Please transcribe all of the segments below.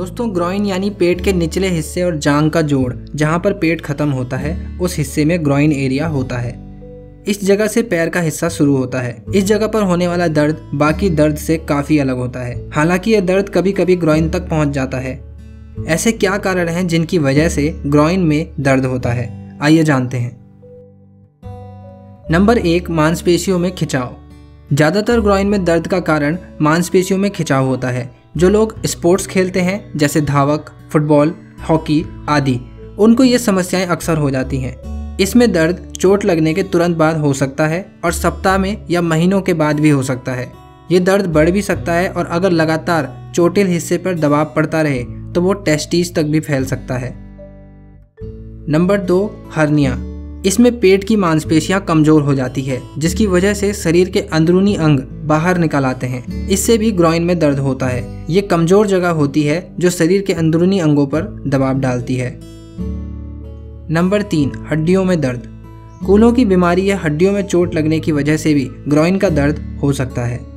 दोस्तों ग्रोइन यानी पेट के निचले हिस्से और जांग का जोड़, जहाँ पर पेट खत्म होता है, उस हिस्से में ग्रोइन एरिया होता है। इस जगह से पैर का हिस्सा शुरू होता है। इस जगह पर होने वाला दर्द, बाकी दर्द से काफ़ी अलग होता है। हालाँकि यह दर्द कभी कभी ग्रोइन तक पहुँच जाता है। ऐसे क्या कारण हैं जिनकी वजह से ग्रोइन में दर्द होता है? आइए जानते हैं। नंबर एक, मांसपेशियों में खिंचाव। ज़्यादातर ग्रॉइन में दर्द का कारण मांसपेशियों में खिंचाव होता है। जो लोग स्पोर्ट्स खेलते हैं, जैसे धावक, फुटबॉल, हॉकी आदि, उनको ये समस्याएँ अक्सर हो जाती हैं। इसमें दर्द, चोट लगने के तुरंत बाद हो सकता है और सप्ताह में या महीनों के बाद भी हो सकता है। ये दर्द बढ़ भी सकता है और अगर लगातार चोटिल हिस्से पर दबाव पड़ता रहे तो वो टेस्टीज तक भी फैल सकता है। नंबर दो, हर्निया। इसमें पेट की मांसपेशियाँ कमज़ोर हो जाती है, जिसकी वजह से शरीर के अंदरूनी अंग बाहर निकल आते हैं। इससे भी ग्रॉइन में दर्द होता है। ये कमज़ोर जगह होती है, जो शरीर के अंदरूनी अंगों पर दबाव डालती है। नंबर तीन, हड्डियों में दर्द। कूलों की बीमारी या हड्डियों में चोट लगने की वजह से भी ग्रॉइन का दर्द हो सकता है।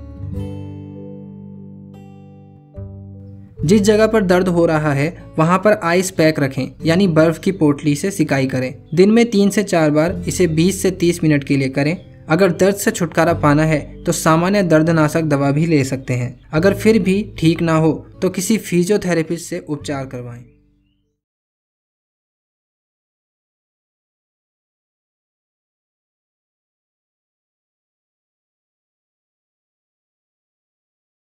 जिस जगह पर दर्द हो रहा है, वहाँ पर आइस पैक रखें, यानी बर्फ़ की पोटली से सिकाई करें। दिन में तीन से चार बार इसे 20 से 30 मिनट के लिए करें। अगर दर्द से छुटकारा पाना है तो सामान्य दर्दनाशक दवा भी ले सकते हैं। अगर फिर भी ठीक ना हो तो किसी फिजियोथेरेपिस्ट से उपचार करवाएँ।